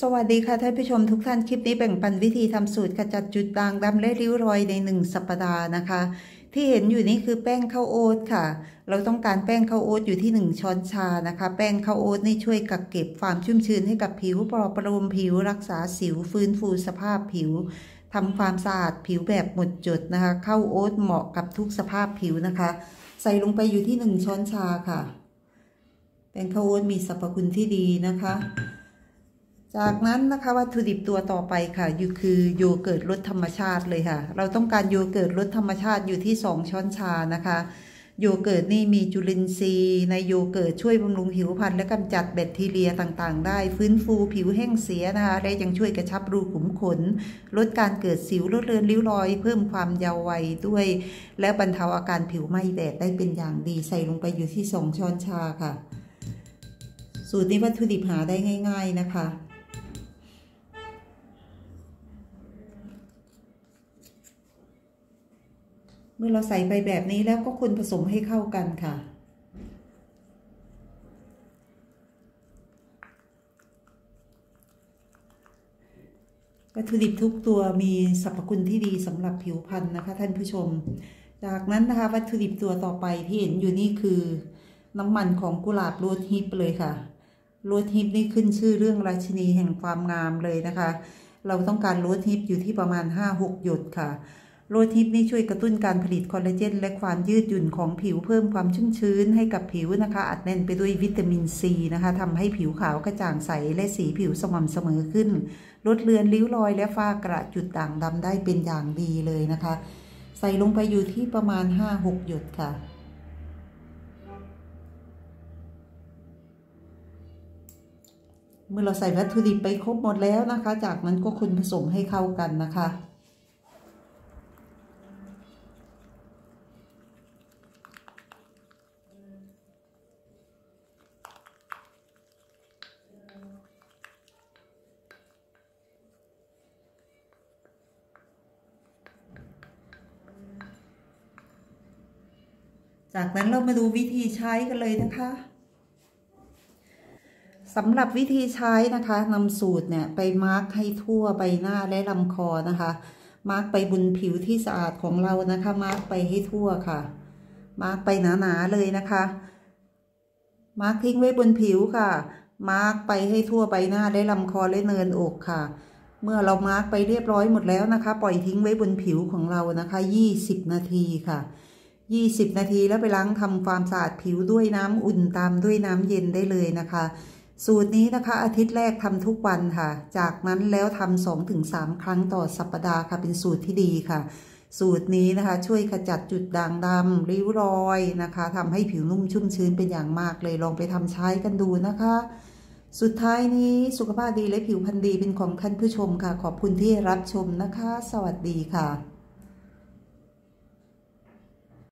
สวัสดีค่ะท่านผู้ชมทุกท่านคลิปนี้แบ่งปันวิธีทำสูตรขจัดจุดด่างดำและริ้วรอยในหนึ่งสัปดาห์นะคะ ที่เห็นอยู่นี้คือแป้งข้าวโอ๊ตค่ะ เราต้องการแป้งข้าวโอ๊ตอยู่ที่ 1 ช้อนชานะคะ แป้งข้าวโอ๊ตนี่ช่วยกักเก็บความชุ่มชื้นให้กับผิวปลอบประโลมผิวรักษาสิวฟื้นฟูสภาพผิวทำความสะอาดผิวแบบหมดจดนะคะข้าวโอ๊ตเหมาะกับทุกสภาพผิวนะคะ ใส่ลงไปอยู่ที่ 1 ช้อนชาค่ะ แป้งข้าวโอ๊ตมีสรรพคุณที่ดีนะคะ จากนั้นนะคะวัตถุดิบตัวต่อไปค่ะอยู่คือโยเกิร์ตรสธรรมชาติเลยค่ะ เราต้องการโยเกิร์ตรสธรรมชาติอยู่ที่ 2 ช้อนชานะคะ โยเกิร์ตนี่มีจุลินทรีย์ในโยเกิร์ตช่วยบำรุงผิวพรรณและกำจัดแบคทีเรียต่างๆ ได้ ฟื้นฟูผิวแห้งเสียนะคะ และยังช่วยกระชับรูขุมขน ลดการเกิดสิวลดเลือนริ้วรอย เพิ่มความเยาว์วัยด้วย และบรรเทาอาการผิวไหม้แดดได้เป็นอย่างดีใส่ลงไปอยู่ที่ 2 ช้อนชาค่ะ สูตรนี้วัตถุดิบหาได้ง่าย ๆนะคะ เมื่อเราใส่ไปแบบนี้แล้วก็คนผสมให้เข้ากันค่ะ วัตถุดิบทุกตัวมีสรรพคุณที่ดีสำหรับผิวพรรณนะคะ ท่านผู้ชม จากนั้นนะคะ วัตถุดิบตัวต่อไปที่เห็นอยู่นี่คือ น้ำมันของกุหลาบโรดฮิปเลยค่ะโรดฮิปนี่ขึ้นชื่อเรื่องราชินีแห่งความงามเลยนะคะ เราต้องการโรดฮิปอยู่ที่ประมาณ 5-6 หยดค่ะ โรทิปนี่ช่วยกระตุ้นการผลิตคอลลาเจน และความยืดหยุ่นของผิวเพิ่มความชุ่มชื้นให้กับผิวนะคะ อัดแน่นไปด้วยวิตามินซีนะคะทำให้ผิวขาวกระจ่างใส และสีผิวสม่ำเสมอขึ้น ลดเลือนริ้วรอยและฝ้ากระจุดด่างดำได้เป็นอย่างดีเลยนะคะ ใส่ลงไปอยู่ที่ประมาณ 5-6 หยดค่ะเมื่อเราใส่วัตถุดิบไปครบหมดแล้วนะคะ จากนั้นก็คนผสมให้เข้ากันนะคะ จากนั้นเรามาดูวิธีใช้กันเลยนะคะสำหรับวิธีใช้นะคะนำสูตรเนี่ยไปมาส์กให้ทั่วใบหน้าและลำคอนะคะ มาส์กไปบนผิวที่สะอาดของเรานะคะ มาส์กไปให้ทั่วค่ะ มาส์กไปหนาๆเลยนะคะ มาส์กทิ้งไว้บนผิวค่ะ มาส์กไปให้ทั่วใบหน้าและลำคอและเนินอกค่ะ เมื่อเรามาส์กไปเรียบร้อยหมดแล้วนะคะ ปล่อยทิ้งไว้บนผิวของเรานะคะ 20 นาทีค่ะ 20 นาทีแล้วไปล้างทำความสะอาดผิวด้วยน้ำอุ่นตามด้วยน้ำเย็นได้เลยนะคะ สูตรนี้นะคะ อาทิตย์แรกทำทุกวันค่ะ จากนั้นแล้วทำสองถึงสามครั้งต่อสัปดาห์ค่ะเป็นสูตรที่ดีค่ะ สูตรนี้นะคะ ช่วยขจัดจุดด่างดำริ้วรอยนะคะทำให้ผิวนุ่มชุ่มชื้นเป็นอย่างมากเลยลองไปทำใช้กันดูนะคะ สุดท้ายนี้สุขภาพดีและผิวพรรณดีเป็นของท่านผู้ชมค่ะ ขอบคุณที่รับชมนะคะ สวัสดีค่ะ